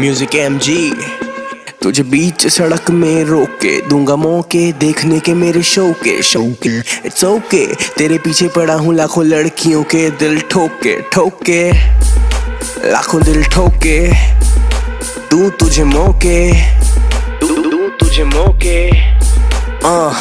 Music M G तुझे बीच सड़क में रोक के दूँगा मौके देखने के मेरे शो के शो के। इट्स ओके तेरे पीछे पड़ा हूँ लाखों लड़कियों के दिल ठोके ठोके। लाखों दिल ठोके। तू तुझे मौके। तू तुझे मौके। आ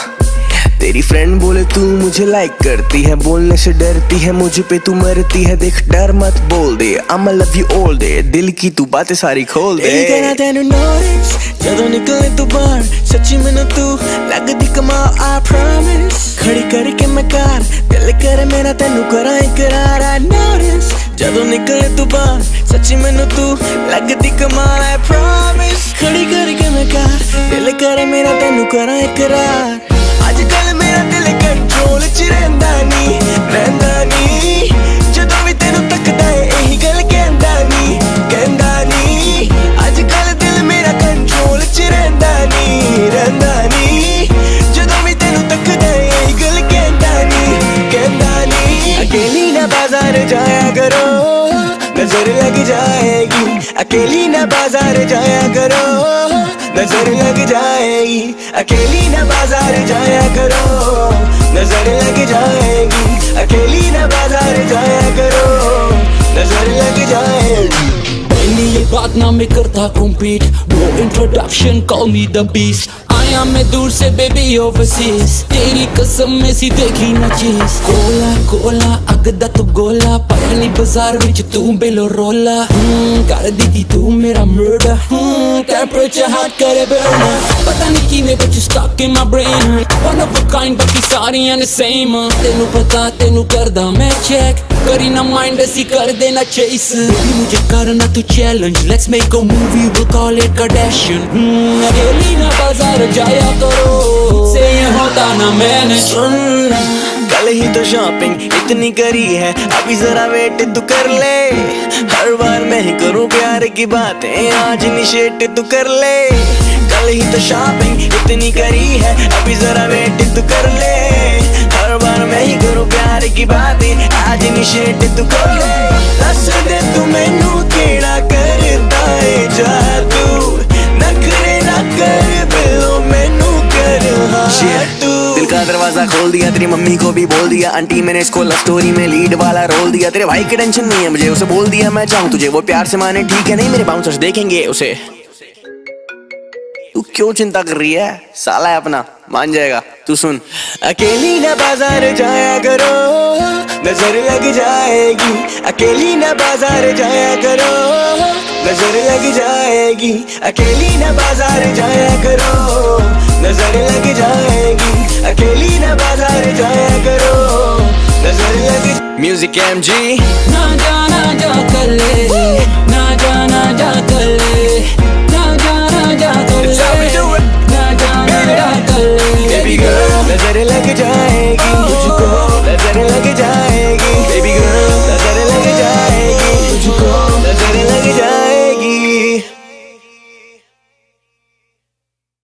तेरी फ्रेंड बोले तू मुझे लाइक करती है बोलने से डरती है मुझे पे तू मरती है देख डर मत बोल दे I'm love you all day दिल की तू बातें सारी खोल दे कहना तेनू notice ਜਦੋਂ ਨਿਕਲੇ ਤੂੰ ਬਾਹਰ ਸੱਚੀ ਮੈਨੂੰ ਤੂੰ ਲੱਗਦੀ ਕਮਾ I promise ਖੜੀ ਕਰਕੇ ਮੈਂ ਕਾਰ ਦਿਲ ਕਰੇ ਮੇਰਾ ਤੈਨੂੰ ਕਰਾਂ ਇਕਰਾਰ I notice ਜਦੋਂ ਨਿਕਲੇ ਤੂੰ ਬਾਹਰ ਸੱਚੀ ਮੈਨੂੰ ਤੂੰ ਲੱਗਦੀ ਕਮਾਲ I promise ਖੜੀ ਕਰਕੇ ਮੈਂ ਕਾਰ ਦਿਲ ਕਰੇ ਮੇਰਾ ਤੈਨੂੰ ਕਰਾਂ ਇਕਰਾਰ अकेली ना बाज़ार जाया करो, नज़र लग जाएगी। अकेली ना बाज़ार जाया करो, नज़र लग जाएगी। अकेली ना बाज़ार जाया करो, नज़र लग जाएगी। ये बात ना मैं करता compete No introduction, call me the beast आया मैं दूर से बेबी ओवरसीज तेरी कसम में सी देखी ना चीज़ कोला कोला ਲੱਗਦਾ ਤੂੰ ਗੋਲਾ ਪਤਲੀ ਬਾਜ਼ਾਰ ਵਿੱਚ ਤੂੰ ਬੇਲੋ ਰੋਲਾ ਕਰ ਦਿੱਤੀ ਤੂੰ ਮੇਰਾ ਮਰਡਰ ਟੈਂਪਰੇਚਰ ਹਾਟ ਕਰੇ ਬਰਨਾ। ਪਤਾ ਨਹੀਂ ਕਿਵੇਂ ਕੁਝ stuck in my brain one of a kind ਬਾਕੀ ਸਾਰੀਆਂ ਨੇ ਸੇਮ ਤੈਨੂੰ ਪਤਾ, ਤੈਨੂੰ ਕਰਦਾ ਮੈਂ ਚੈੱਕ ਕਰੀ ਨਾ ਮਾਈਂਡ ਅਸੀਂ ਕਰ ਦੇਣਾ ਚੇਸ ਵੀ ਮੁਝੇ ਕਰਨਾ ਤੂੰ challenge let's make a movie we call it Kardashian ਅਗੇਲੀ ਨਾ ਬਾਜ਼ਾਰ ਜਾਇਆ ਕਰੋ। ਸੇ ਹੋਤਾ ਨਾ ਮੈਨੇ ਸੁਣ कल ही तो शॉपिंग इतनी करी है। अभी जरा वेट तू कर ले। हर बार मैं ही करूँ प्यार की बातें आज निशेट तू कर ले। कल ही तो शॉपिंग इतनी करी है। अभी जरा वेट तू कर ले। हर बार मैं ही करूँ प्यार की बातें आज निशेट तू कर ले। दस दे तू मैनू केड़ा करदा है जादू नखरे ना कर बिलो मैनू कर हाँ तू। का दरवाज़ा खोल दिया, तेरी मम्मी को भी बोल दिया। आंटी मैंने इसको लव स्टोरी में लीड वाला रोल दिया। तेरे भाई की टेंशन नहीं है, मुझे उसे बोल दिया मैं चाहूँ तुझे। वो प्यार से माने ठीक है, नहीं मेरे बाउंसर्स देखेंगे उसे। तू क्यों चिंता कर रही है? साला है अपना, मान जाएगा। तू सुन। अकेली ना बाज़ार जाया करो, नज़र लग जाएगी। अकेली ना बाज़ार जाया करो, नज़र लग जाएगी। अकेली ना बाज़ार जाया करो, नज़र लग म्यूज़िक